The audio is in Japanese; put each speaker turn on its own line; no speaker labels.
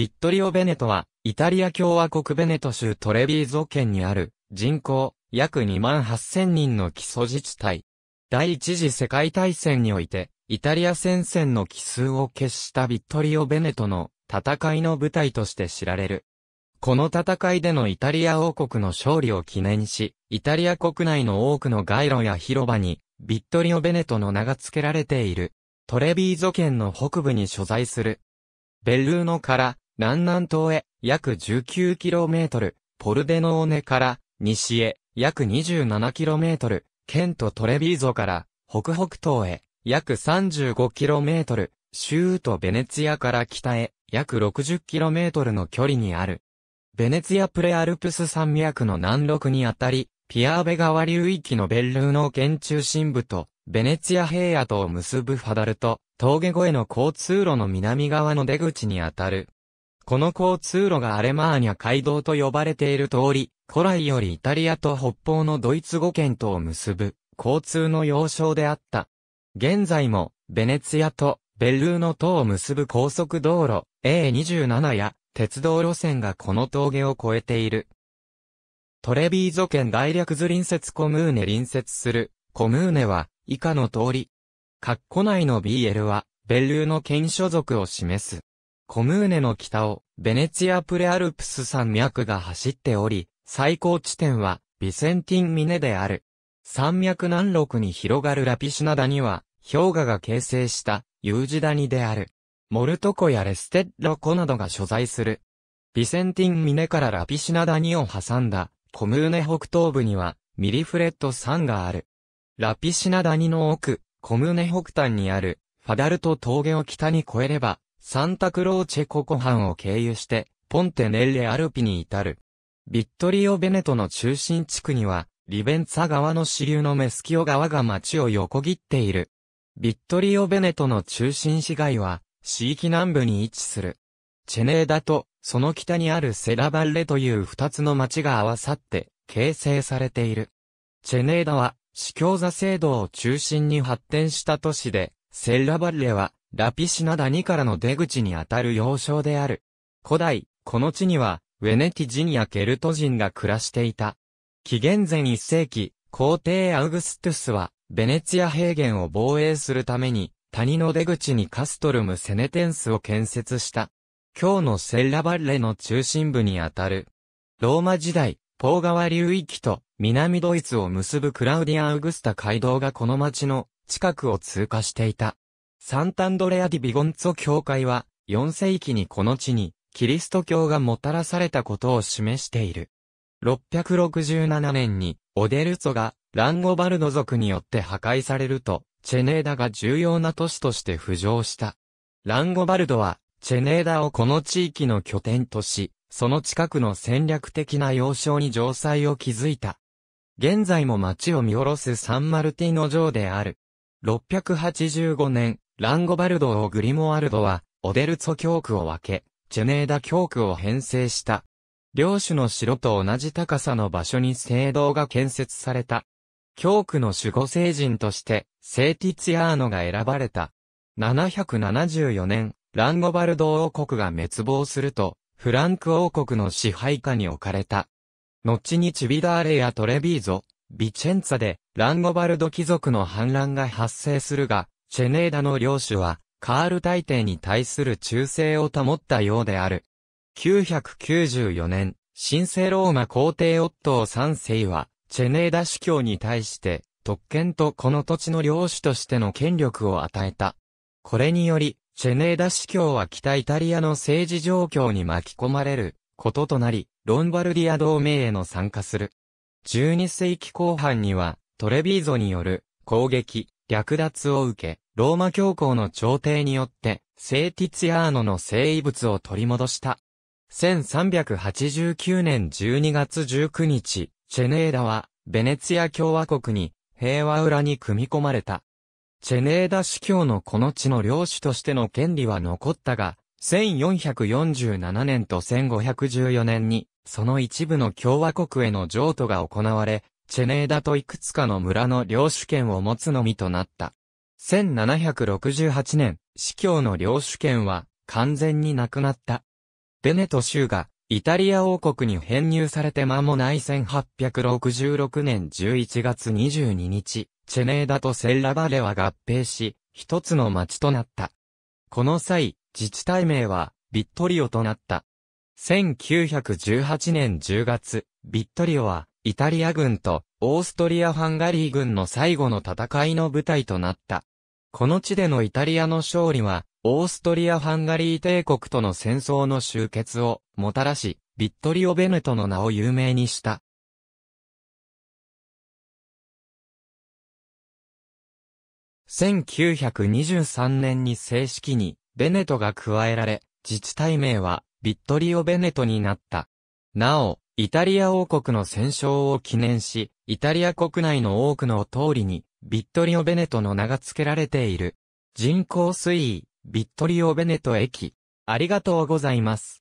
ビットリオ・ベネトは、イタリア共和国ベネト州トレビーゾ県にある、人口、約2万8000人の基礎自治体。第一次世界大戦において、イタリア戦線の奇数を決したビットリオ・ベネトの戦いの舞台として知られる。この戦いでのイタリア王国の勝利を記念し、イタリア国内の多くの街路や広場に、ビットリオ・ベネトの名が付けられている。トレビーゾ県の北部に所在する。ベルーノから南南東へ約 19km、ポルデノーネから西へ約 27km、ケント・トレビーゾから北北東へ約 35km、シュート・ベネツィアから北へ約 60km の距離にある。ベネツィアプレアルプス山脈の南麓にあたり、ピアーベ川流域のベルルーノ県中心部と、ベネツィア平野とを結ぶファダルと、峠越えの交通路の南側の出口にあたる。この交通路がアレマーニャ街道と呼ばれている通り、古来よりイタリアと北方のドイツ語圏とを結ぶ、交通の要衝であった。現在も、ベネツィアとベルルーノとを結ぶ高速道路 A27 や鉄道路線がこの峠を越えている。トレビーゾ県大略図隣接コムーネ隣接するコムーネは以下の通り。括弧内の BL はベルーノ県所属を示す。コムーネの北をベネツィアプレアルプス山脈が走っており、最高地点はビセンティンミネである。山脈南麓に広がるラピシュナ谷は氷河が形成した U 字谷である。モルト湖やレステッロ湖などが所在する。ビセンティンミネからラピシュナ谷を挟んだ、コムーネ北東部には、ミリフレット山がある。ラピシュナ谷の奥、コムーネ北端にある、ファダルト峠を北に越えれば、サンタクローチェコ湖畔を経由して、ポンテネッレアルピに至る。ビットリオ・ベネトの中心地区には、リベンツァ川の支流のメスキオ川が町を横切っている。ビットリオ・ベネトの中心市街は、地域南部に位置する。チェネーダと、その北にあるセラバッレという二つの町が合わさって、形成されている。チェネーダは、司教座制度を中心に発展した都市で、セラバッレは、ラピシナ谷からの出口にあたる要衝である。古代、この地には、ウェネティ人やケルト人が暮らしていた。紀元前1世紀、皇帝アウグストゥスは、ベネツィア平原を防衛するために、谷の出口にカストルム・セネテンスを建設した。今日のセッラバッレの中心部にあたる。ローマ時代、ポー川流域と南ドイツを結ぶクラウディア・アウグスタ街道がこの町の近くを通過していた。サンタンドレア・ディ・ビゴンツォ教会は4世紀にこの地にキリスト教がもたらされたことを示している。667年にオデルツォがランゴバルド族によって破壊されるとチェネーダが重要な都市として浮上した。ランゴバルドは、チェネーダをこの地域の拠点とし、その近くの戦略的な要衝に城塞を築いた。現在も町を見下ろすサンマルティーノ城である。685年、ランゴバルドをグリモワルドは、オデルツォ教区を分け、チェネーダ教区を編成した。領主の城と同じ高さの場所に聖堂が建設された。教区の守護聖人として、セーティツィアーノが選ばれた。774年、ランゴバルド王国が滅亡すると、フランク王国の支配下に置かれた。後にチビダーレやトレビーゾ、ビチェンツァで、ランゴバルド貴族の反乱が発生するが、チェネーダの領主は、カール大帝に対する忠誠を保ったようである。994年、神聖ローマ皇帝オットー三世は、チェネーダ司教に対して、特権とこの土地の領主としての権力を与えた。これにより、チェネーダ司教は北イタリアの政治状況に巻き込まれることとなり、ロンバルディア同盟への参加する。12世紀後半には、トレビーゾによる攻撃、略奪を受け、ローマ教皇の朝廷によって、セーティツィアーノの聖遺物を取り戻した。1389年12月19日、チェネーダは、ベネツィア共和国に、平和裏に組み込まれた。チェネーダ司教のこの地の領主としての権利は残ったが、1447年と1514年に、その一部の共和国への譲渡が行われ、チェネーダといくつかの村の領主権を持つのみとなった。1768年、司教の領主権は完全になくなった。ベネト州がイタリア王国に編入されて間もない1866年11月22日、チェネーダとセッラバレは合併し、一つの町となった。この際、自治体名はビットリオとなった。1918年10月、ビットリオはイタリア軍とオーストリア・ハンガリー軍の最後の戦いの舞台となった。この地でのイタリアの勝利は、オーストリア・ハンガリー帝国との戦争の終結をもたらし、ビットリオ・ベネトの名を有名にした。1923年に正式にベネトが加えられ、自治体名はビットリオ・ベネトになった。なお、イタリア王国の戦勝を記念し、イタリア国内の多くの通りに、ビットリオ・ベネトの名が付けられている。人口水位、ビットリオ・ベネト駅。ありがとうございます。